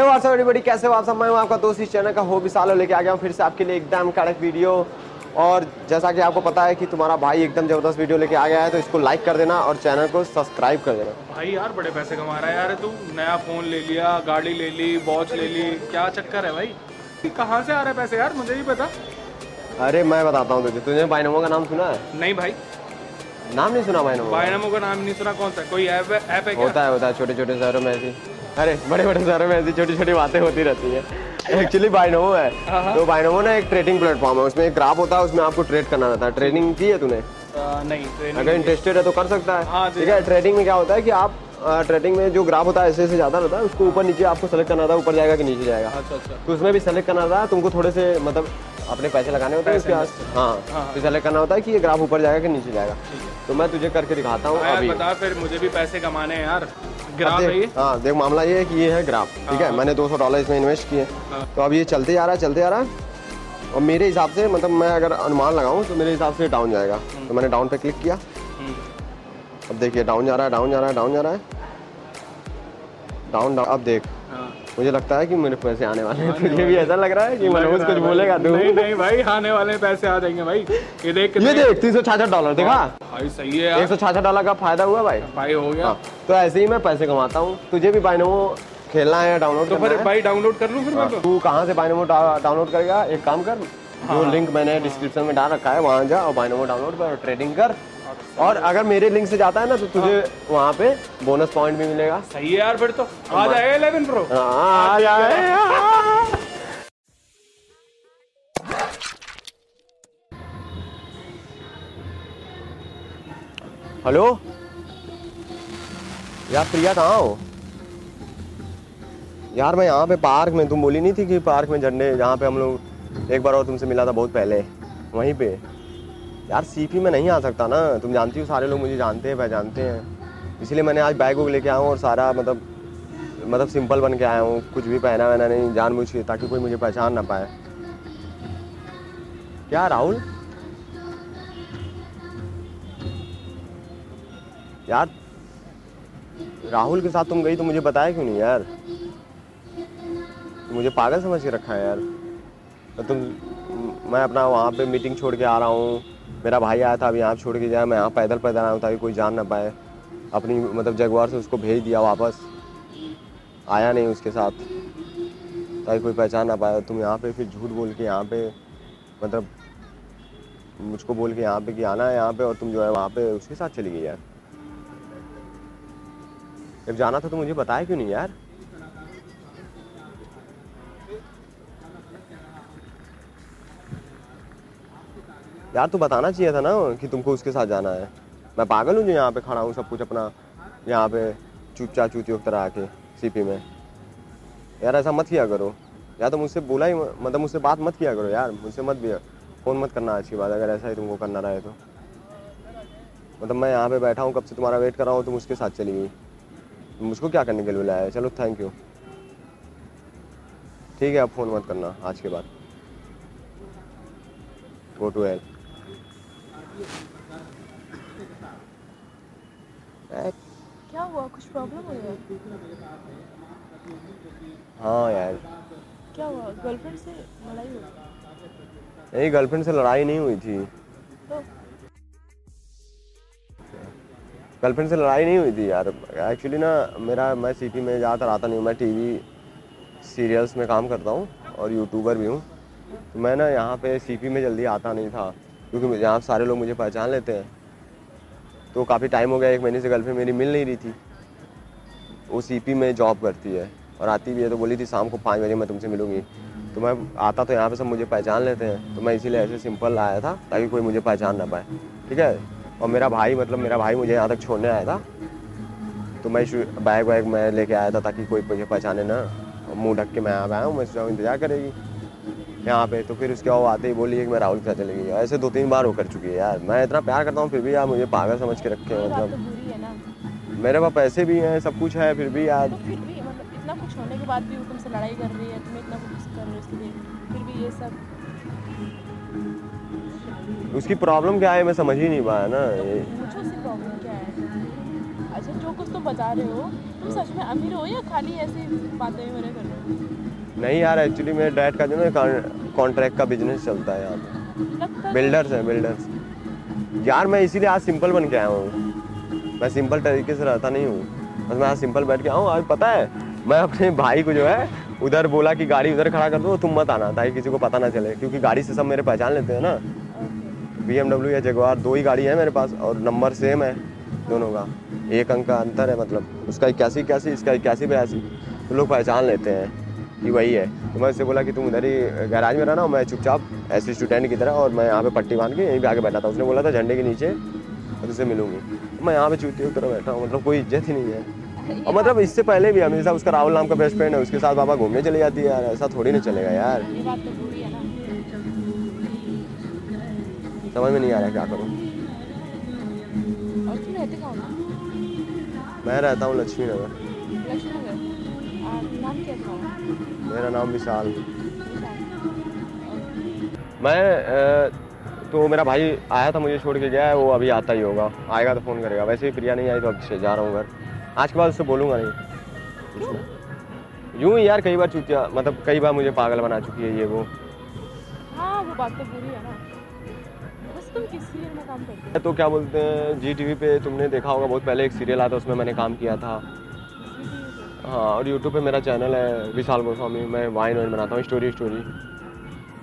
हे WhatsApp everybody कैसे हो आप सब? मैं हूँ आपका दोस्त इस चैनल का हो भी सालों लेके आ गया हूँ फिर से आपके लिए एकदम कड़क वीडियो और जैसा कि आपको पता है कि तुम्हारा भाई एकदम ज़बरदस्त वीडियो लेके आ गया है तो इसको लाइक कर देना और चैनल को सब्सक्राइब कर देना। भाई यार बड़े पैसे कमा रहा है यार तू नया फ़ोन ले लिया गाड़ी ले ली वॉच ले ली क्या चक्कर है भाई? कहाँ से आ रहे पैसे यार मुझे भी पता। अरे मैं बताता हूँ तुझे तुझे बाइनोमो का नाम सुना है? नहीं भाई। नाम नहीं सुना बाइनोमो बायनामो का नाम नहीं सुना कौन सा? कोई ऐप है ऐप है होता है होता है छोटे छोटे शहरों में ऐसी। अरे बड़े बड़े शहरों में ऐसी छोटी छोटी बातें होती रहती है। एक्चुअली बाइनोमो हाँ, है तो बाइनोमो ना एक ट्रेडिंग प्लेटफॉर्म है उसमें एक ग्राफ होता है उसमें आपको ट्रेड करना रहता है। ट्रेडिंग की है तूने? नहीं अगर इंटरेस्टेड है। तो कर सकता हाँ। है ठीक है ट्रेडिंग में क्या होता है कि आप ट्रेडिंग में जो ग्राफ होता है ऐसे ऐसे ज़्यादा रहता है उसको ऊपर नीचे आपको सेलेक्ट करना था ऊपर जाएगा कि नीचे जाएगा। अच्छा अच्छा। तो उसमें भी सेलेक्ट करना था तुमको थोड़े से मतलब अपने पैसे लगाने होते हैं उसके हाँ हाँ। तो सेलेक्ट करना होता है कि ये ग्राफ ऊपर जाएगा कि नीचे जाएगा। तो मैं तुझे करके दिखाता हूँ हाँ अभी। बता फिर मुझे भी पैसे कमाने हैं यार। ग्राफ है ये हाँ? देख मामला ये है कि ये है ग्राफ ठीक है? मैंने 200 डॉलर इसमें इन्वेस्ट किए। हाँ। तो अब ये चलते जा रहा है चलते जा रहा है। और मेरे हिसाब से मतलब मैं अगर अनुमान लगाऊँ तो मेरे हिसाब से डाउन जाएगा। तो मैंने डाउन पे क्लिक किया। हम्म, अब देखिए डाउन जा रहा है डाउन जा रहा है डाउन जा रहा है। डाउन डाउन अब देख। हाँ। मुझे लगता है कि मेरे पैसे आने वाले हैं तुझे भी ऐसा लग रहा है कि मनोज कुछ बोलेगा तू नहीं नहीं भाई आने वाले पैसे आ जाएँगे भाई। ये देख ये देख तीन सौ छाछठ डॉलर देखा? भाई सही है एक सौ छाछठ डॉलर का फ़ायदा हुआ भाई? भाई हो गया। हाँ तो ऐसे ही मैं पैसे कमाता हूँ। तुझे भी बाइनोमो खेलना है डाउनलोड तो करना फिर है। भाई डाउनलोड कर लूँ फिर मैं तो? तू कहाँ से बाइनोमो डाउनलोड करेगा? एक काम कर जो लिंक मैंने डिस्क्रिप्शन में डाल रखा है वहाँ जा और बाइनोमो डाउनलोड कर और ट्रेडिंग कर। और अगर मेरे लिंक से जाता है ना तो तुझे हाँ। वहाँ पे बोनस पॉइंट भी मिलेगा। सही है यार फिर तो। आ जाएगा इलेवन प्रो हाँ, आ जाए हेलो यार प्रिया कहाँ हो? यार मैं यहाँ पे पार्क में तुम बोली नहीं थी कि पार्क में झंडे जहाँ पे हम लोग एक बार और तुमसे मिला था बहुत पहले वहीं पे। यार सीपी में नहीं आ सकता ना। तुम जानती हो, सारे लोग मुझे जानते हैं, पहचानते हैं। इसलिए मैंने आज बैग वैग लेके आया हूँ और सारा मतलब मतलब सिंपल बन के आया हूँ। कुछ भी पहना वहना नहीं, जानबूझ के, ताकि कोई मुझे पहचान ना पाए। क्या, राहुल? यार, राहुल के साथ तुम गई तो मुझे बताया क्यों नहीं यार? मुझे पागल समझ के रखा है यार। तो तुम, मैं अपना वहाँ पे मीटिंग छोड़ के आ रहा हूँ। मेरा भाई आया था, अभी यहाँ छोड़ के जाए मैं यहाँ पैदल पैदल आया हूँ ताकि कोई जान ना पाए। अपनी मतलब जगवार से उसको भेज दिया वापस। आया नहीं उसके साथ, ताकि कोई पहचान ना पाए। तुम यहाँ पे फिर झूठ बोल के यहाँ पे मतलब मुझको बोल के यहाँ पे कि आना है यहाँ पे और तुम जो है वहाँ पे उसके साथ चली गई यार। जब जाना था तो मुझे बताया क्यों नहीं यार? यार, तू बताना चाहिए था ना कि तुमको उसके साथ जाना है। मैं पागल हूँ जो यहाँ पे खड़ा हूँ सब कुछ अपना, यहाँ पे चुपचा चूतियों की तरह आके सीपी में। यार, ऐसा मत किया करो। या तो मुझसे बोला ही मतलब मुझसे बात मत किया करो यार। मुझसे मत भी, फ़ोन मत करना आज की बात, अगर ऐसा ही तुमको करना रहे तो। मतलब मैं यहाँ पे बैठा हूँ, कब से तुम्हारा वेट कर रहा हूँ, तुम उसके साथ चली गई। मुझको क्या करने के लिए बुलाया है? चलो थैंक यू ठीक है, अब फ़ोन मत करना आज के बाद। गो टू हेल्प क्या हुआ? कुछ प्रॉब्लम हो गया हाँ? यार। क्या हुआ? गर्लफ्रेंड से लड़ाई हो गई नहीं गर्लफ्रेंड से लड़ाई नहीं हुई थी। तो? गर्लफ्रेंड से लड़ाई नहीं हुई थी यार। एक्चुअली ना मेरा मैं सीपी में ज़्यादातर आता नहीं हूँ। मैं टीवी सीरियल्स में काम करता हूँ और यूट्यूबर भी हूँ। तो मैं ना यहाँ पे सीपी में जल्दी आता नहीं था। क्योंकि यहाँ सारे लोग मुझे पहचान लेते हैं तो काफ़ी टाइम हो गया, एक महीने से गर्लफ्रेंड मेरी मिल नहीं रही थी। वो सीपी में जॉब करती है और आती भी है तो बोली थी शाम को पाँच बजे मैं तुमसे मिलूँगी। तो मैं आता तो यहाँ पे सब मुझे पहचान लेते हैं तो मैं इसीलिए ऐसे सिंपल आया था, ताकि कोई मुझे पहचान ना पाए। ठीक है? और मेरा भाई मतलब मेरा भाई मुझे यहाँ तक छोड़ने आया था। तो मैं बैग वैग मैं लेके आया था, ताकि कोई मुझे पहचाने ना। मुँह ढक के मैं यहाँ आया हूँ, मैं इंतज़ार करेगी। यहाँ पे तो फिर उसके बाद वो आते ही बोली है कि मैं राहुल के साथ चली गई ऐसे दो तीन बार हो कर चुकी है यार। मैं इतना प्यार करता हूँ फिर भी यार मुझे पागल समझ के रखे हैं ये तो मतलब। है मेरे पास पैसे भी हैं सब कुछ है फिर भी यार। तो फिर भी मतलब इतना कुछ होने के बाद भी वो तुमसे लड़ाई कर रही है तुम्हें इतना कुछ कर रही है फिर भी ये सब। उसकी प्रॉब्लम क्या है मैं समझ ही नहीं पाया ना ये। प्रॉब्लम क्या है। अच्छा जो कुछ तुम बता रहे हो तुम सच में अमीर हो या खाली ऐसी बातें वगैरह कर रहे हो नहीं यार एक्चुअली मेरे डैड का जो ना कॉन्ट्रैक्ट का बिज़नेस चलता है यहाँ पे बिल्डर्स हैं बिल्डर्स यार मैं इसीलिए आज सिंपल बन के आया हूँ। मैं सिंपल तरीके से रहता नहीं हूँ। बस मैं आज सिंपल बैठ के आऊँ आज पता है मैं अपने भाई को जो है उधर बोला कि गाड़ी उधर खड़ा कर दो तुम मत आना ताकि किसी को पता ना चले क्योंकि गाड़ी से सब मेरे पहचान लेते हैं ना। बी एमडब्ल्यू या जगवार दो ही गाड़ी है मेरे पास और नंबर सेम है दोनों का। एक अंक का अंतर है मतलब उसका इक्यासी इक्यासी इसका इक्यासी बयासी। तो लोग पहचान लेते हैं। कि वही है। तो मैं उससे बोला कि तुम उधर ही गैराज में रहना मैं चुपचाप ऐसे स्टूडेंट की तरह और मैं यहाँ पे पट्टी बाँध के यहीं पे आके बैठा था। उसने बोला था झंडे के नीचे और तुझसे मिलूँगी। तो मैं यहाँ पे चूती की तरह बैठा हूँ मतलब कोई इज़्ज़त ही नहीं है। और मतलब इससे पहले भी हमेशा उसका राहुल नाम का बेस्ट फ्रेंड है उसके साथ बाबा घूमने चली जाती है यार ऐसा थोड़ी नहीं चलेगा यार। ना समझ में नहीं आ रहा क्या करूँ। मैं रहता हूँ लक्ष्मी नगर नाम क्या मेरा नाम विशाल। मैं तो मेरा भाई आया था मुझे छोड़ के गया है वो अभी आता ही होगा। आएगा तो फ़ोन करेगा। वैसे ही प्रिया नहीं आई तो अब से जा रहा हूँ घर। आज के बाद उससे बोलूँगा नहीं। यूँ ही यार कई बार चुतिया मतलब कई बार मुझे पागल बना चुकी है ये वो। हाँ वो बात तो बुरी है ना। तुम किस सीरियल में काम करते हो? तो क्या बोलते हैं जी टी पे तुमने देखा होगा बहुत पहले एक सीरियल था उसमें मैंने काम किया था। हाँ और यूट्यूब पे मेरा चैनल है विशाल गोस्वामी। मैं वाइन वाइन बनाता हूँ स्टोरी स्टोरी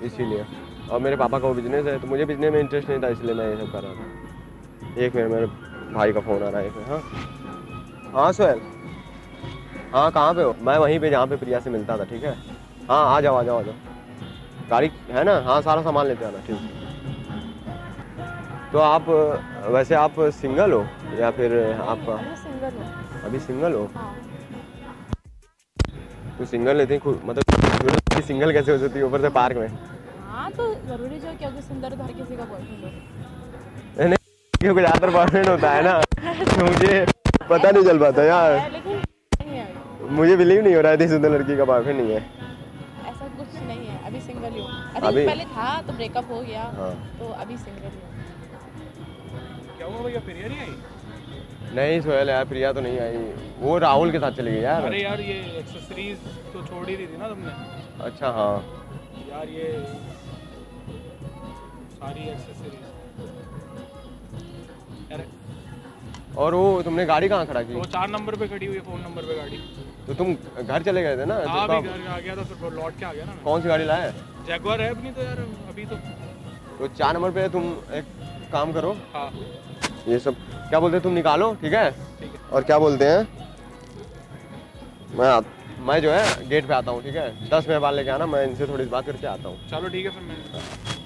इसीलिए। और मेरे पापा का वो बिज़नेस है तो मुझे बिज़नेस में इंटरेस्ट नहीं था इसलिए मैं ये सब कर रहा था। एक मिनट मेरे भाई का फ़ोन आ रहा है एक हाँ। हाँ सोहेल हाँ कहाँ पे हो? मैं वहीं पे जहाँ पे प्रिया से मिलता था ठीक है? हाँ आ जाओ आ जाओ आ जाओ। गाड़ी है ना? हाँ सारा सामान लेते आना ठीक। तो आप वैसे आप सिंगल हो या फिर आप मैं सिंगल हूँ। अभी सिंगल हो? हाँ। तो सिंगल लेते हैं मतलब सिंगल कैसे हो सकती है ऊपर से पार्क में? हाँ तो ज़रूरी जो है क्योंकि सुंदर तो हर किसी का बॉयफ्रेंड हो। नहीं क्योंकि ज़्यादातर बॉयफ्रेंड होता है ना तो मुझे पता नहीं चल पाता यार। लेकिन नहीं मुझे बिलीव नहीं हो रहा है इतनी सुंदर लड़की का बॉयफ्रेंड नहीं है। ऐसा कुछ नहीं है अभी सिंगल ही हूँ। अभी- पहले था तो ब्रेकअप हो गया हाँ। तो अभी सिंगल ही हूँ। क्या हुआ भैया प्रिया नहीं आई? नहीं सोहेल यार प्रिया तो नहीं आई। वो राहुल के साथ चली गई यार। अरे यार ये एक्सेसरीज तो छोड़ ही दी थी ना तुमने। अच्छा हाँ। यार ये सारी एक्सेसरीज यार और वो तुमने गाड़ी कहाँ खड़ा की? वो चार नंबर पे खड़ी हुई है फ़ोन नंबर पे गाड़ी। तो तुम घर चले गए थे ना? हाँ तो अभी घर आ गया था फिर लौट के आ गया ना कौन सी गाड़ी लाया जैगवार है अपनी तो यार अभी तो। तो चार नंबर पे तुम एक काम करो। हाँ। ये सब क्या बोलते हैं? तुम निकालो ठीक है? और क्या बोलते हैं? मैं आ, मैं जो है गेट पे आता हूँ ठीक है? दस मिनट बाद लेके आना मैं इनसे थोड़ी बात करके आता हूँ। चलो ठीक है फिर मैं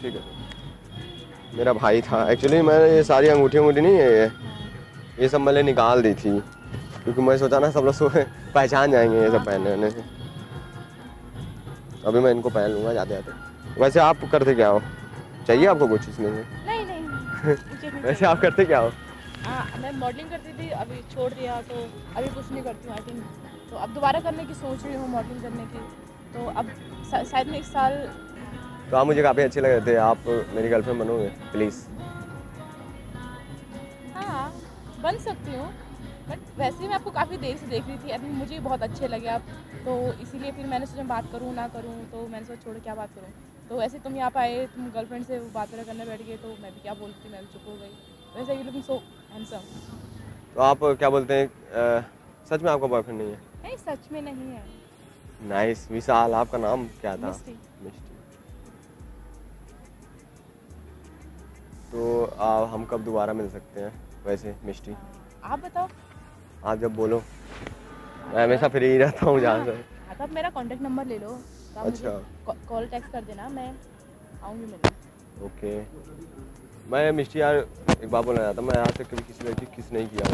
ठीक है। मेरा भाई था। एक्चुअली मैंने ये सारी अंगूठी अंगूठी नहीं है ये ये सब मैंने निकाल दी थी। क्योंकि मैं सोचा ना सब लोग सो पहचान जाएँगे ये सब पहनने वहनने से। अभी मैं इनको पहन लूँगा जाते जाते। वैसे आप करते क्या हो? चाहिए आपको कुछ इसमें नहीं नहीं नहीं। वैसे आप करते क्या हो? हाँ मैं मॉडलिंग करती थी अभी छोड़ दिया तो अभी कुछ नहीं करती हूँ आई थिंक तो अब दोबारा करने की सोच रही हूँ मॉडलिंग करने की। तो अब शायद मैं इस साल तो आप मुझे काफ़ी अच्छे लग रहे थे आप मेरी गर्लफ्रेंड बनोगे प्लीज़ हाँ बन सकती हूँ बट वैसे ही मैं आपको काफ़ी देर से देख रही थी अभी मुझे बहुत अच्छे लगे आप। तो इसीलिए फिर मैंने सोचा बात करूँ ना करूँ तो मैंने सोचा छोड़ क्या बात करूँ? तो ऐसे तुम यहाँ पे आए तुम गर्लफ्रेंड से बात वगैरह करने बैठ गए तो मैं भी क्या बोलती मैं भी चुप हो गई। वैसे यू लुकिंग सो हैंडसम तो आप क्या बोलते हैं सच में आपका बॉयफ्रेंड नहीं है? नहीं सच में नहीं है। नाइस विशाल आपका नाम क्या था? मिस्टी। मिस्टी। तो आ, हम कब दोबारा मिल सकते हैं वैसे मिस्टी? आप बताओ। आप जब बोलो। मैं हमेशा फ्री ही रहता हूँ जहाँ से हाँ। आप मेरा कॉन्टैक्ट नंबर ले लो। आप अच्छा। कॉल टेक्स्ट कर देना मैं आऊँगी मिलने। ओके मैं मिस्टी यार एक बात बोलना चाहता हूँ मैं यहाँ तक कभी किसी लड़की किस नहीं किया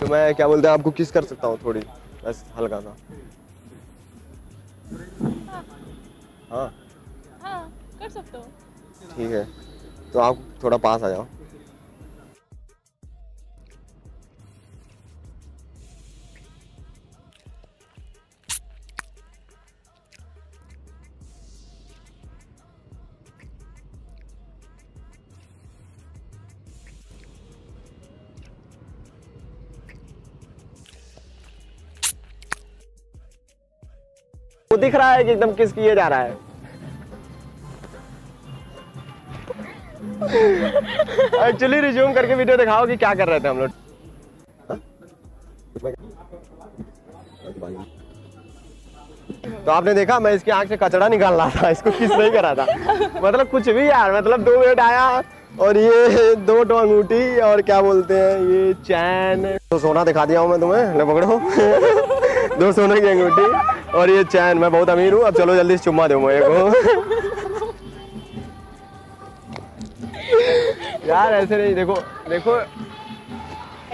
तो मैं क्या बोलते हैं आपको किस कर सकता हूँ थोड़ी? बस हल्का सा। हाँ हाँ कर सकते हो। ठीक है। तो आप थोड़ा पास आ जाओ। दिख रहा है कि एकदम किस किए जा रहा है? एक्चुअली रिज्यूम करके वीडियो दिखाओ कि क्या कर रहे थे हम लोग। तो आपने देखा, मैं इसकी आँख से कचड़ा निकाल रहा था, इसको किस नहीं करा था? मतलब कुछ भी यार मतलब दो मिनट आया और ये दो टो अंगूठी और क्या बोलते हैं, ये चैन। तो सोना दिखा दिया हूँ मैं तुम्हें पकड़ो। दो सोने की अंगूठी। और ये चैन मैं बहुत अमीर हूँ अब चलो जल्दी चुम्मा दो मेरे को। यार ऐसे नहीं देखो देखो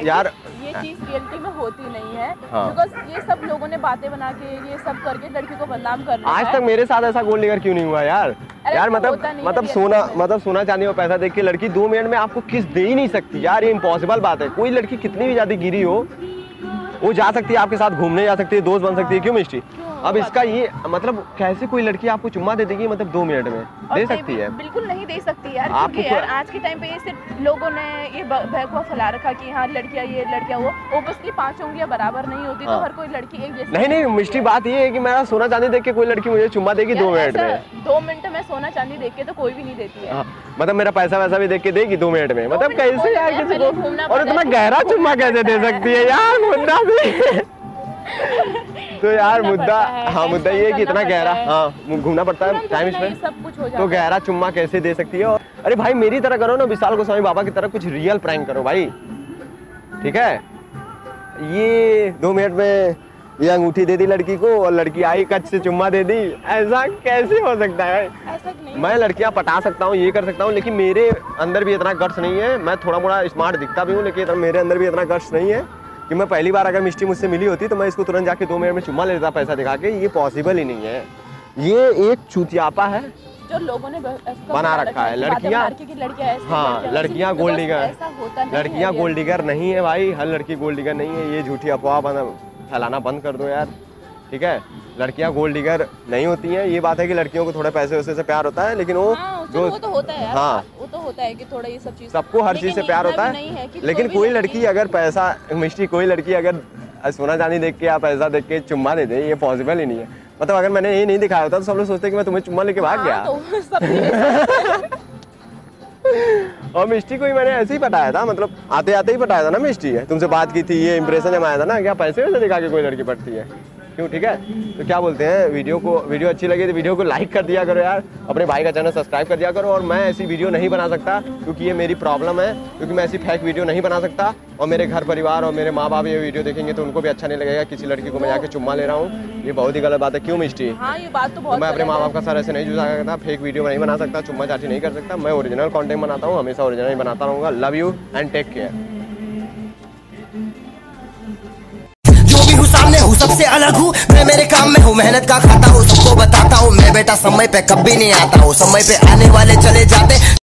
यार। ये चीज़ रियलिटी में होती नहीं है हाँ। ये सब लोगों ने बातें बना के ये सब करके लड़की को बदनाम कर रहा आज तक मेरे साथ ऐसा गोल्ड लेकर क्यों नहीं हुआ यार? यार मतलब मतलब सोना। मतलब सोना चांदी में पैसा देख के लड़की दो मिनट में आपको किस दे ही नहीं सकती। यार ये इम्पॉसिबल बात है। कोई लड़की कितनी भी ज़्यादा गिरी हो वो जा सकती है आपके साथ घूमने जा सकती है दोस्त बन सकती है। क्यों मिस्टी? अब इसका ये मतलब कैसे कोई लड़की आपको चुम्मा दे देगी मतलब दो मिनट में? दे सकती है? बिल्कुल नहीं दे सकती यार आपको क्योंकि यार आज के टाइम पे ये सिर्फ़ लोगों ने ये बहकुआ फैला रखा कि हाँ लड़कियाँ ये लड़कियाँ वो। ओबियसली पाँच उंगलियाँ बराबर नहीं होती तो हाँ। हर कोई लड़की एक जैसी नहीं नहीं मिस्टी बात ये है कि मेरा सोना चांदी देख के कोई लड़की मुझे चुम्मा देगी दो मिनट में। दो मिनट में सोना चांदी देख के तो कोई भी नहीं देती है। हाँ, मतलब मेरा पैसा वैसा भी देख के देगी दो मिनट में। मतलब कैसे यार किसी को? और इतना गहरा चुम्मा कैसे दे सकती है यार मुद्दा भी? तो यार मुद्दा हाँ मुद्दा ये है कि इतना गहरा हाँ। घूमना पड़ता है टाइम इसमें सब कुछ हो जाता तो गहरा चुम्मा कैसे दे सकती है? और अरे भाई मेरी तरह करो ना विशाल गोस्वामी बाबा की तरह कुछ रियल प्रैंक करो भाई। ठीक है? ये दो मिनट में ये अंगूठी दे दी लड़की को और लड़की आई कच से चुम्मा दे दी। ऐसा कैसे हो सकता है? मैं लड़कियाँ पटा सकता हूँ ये कर सकता हूँ लेकिन मेरे अंदर भी इतना गट्स नहीं है। मैं थोड़ा मोड़ा स्मार्ट दिखता भी हूँ लेकिन मेरे अंदर भी इतना गट्स नहीं है। कि मैं पहली बार अगर मिस्टी मुझसे मिली होती तो मैं इसको तुरंत जाके दो मिनट में चुम्मा ले लेता पैसा दिखा के। ये पॉसिबल ही नहीं है। ये एक चूतियापा है। जो लोगों ने बना रखा है, लड़कियां- लड़कियाँ हाँ। लड़कियाँ गोल्ड डिगर। है गोल्ड डिगर नहीं है भाई। हर लड़की गोल्ड डिगर नहीं है। ये झूठी अफवाह फैलाना बंद कर दो यार। ठीक है? लड़कियाँ गोल्ड डिगर नहीं होती हैं। ये बात है कि लड़कियों को थोड़े पैसे वैसे से प्यार होता है लेकिन वो हाँ, चलो वो तो होता है यार। हाँ। होता है कि थोड़ा ये सब चीज़ सबको हर चीज़ से प्यार होता है, लेकिन कोई लड़की अगर पैसा मिस्टी कोई लड़की अगर सोना चांदी देख के या पैसा देख के चुम्मा दे दे ये पॉसिबल ही नहीं है। मतलब अगर मैंने ये नहीं दिखाया होता तो सब लोग सोचते कि मैं तुम्हें चुम्मा लेके भाग हाँ, गया। तो और मिस्टी को ही मैंने ऐसे ही पटाया था मतलब आते आते ही पटाया था ना मिस्टी है तुमसे बात की थी ये इंप्रेशन जमाया था ना क्या पैसे वैसे दिखा के कोई लड़की पटती है? क्यों ठीक है? तो क्या बोलते हैं वीडियो को वीडियो अच्छी लगी तो वीडियो को लाइक कर दिया करो यार। अपने भाई का चैनल सब्सक्राइब कर दिया करो और मैं ऐसी वीडियो नहीं बना सकता क्योंकि ये मेरी प्रॉब्लम है क्योंकि मैं ऐसी फेक वीडियो नहीं बना सकता। और मेरे घर परिवार और मेरे माँ बाप ये वीडियो देखेंगे तो उनको भी अच्छा नहीं लगेगा किसी लड़की को मैं जाके चुम्मा ले रहा हूँ। ये बहुत ही गलत बात है। क्यों मिस्टी हाँ ये बात तो तो बहुत मैं अपने माँ बाप का सर ऐसे नहीं जुटा सकता फेक वीडियो नहीं बना सकता चुम्मा चाटी नहीं कर सकता। मैं ओरिजिनल कॉन्टेंट बनाता हूँ हमेशा ओरिजिनल बनाता रहूँगा। Love you and take care सबसे अलग हूँ। मैं मेरे काम में हूँ। मेहनत का खाता हूँ। सबको बताता हूँ। मैं बेटा समय पे कभी नहीं आता हूँ। समय पे आने वाले चले जाते।